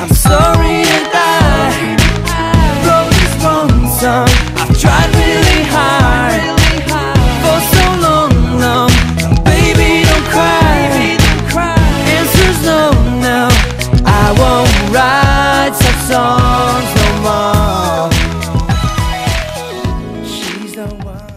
I'm sorry and I wrote this wrong song I tried really hard. For so long now Baby don't cry, answers no now I won't write such songs no more. She's the one.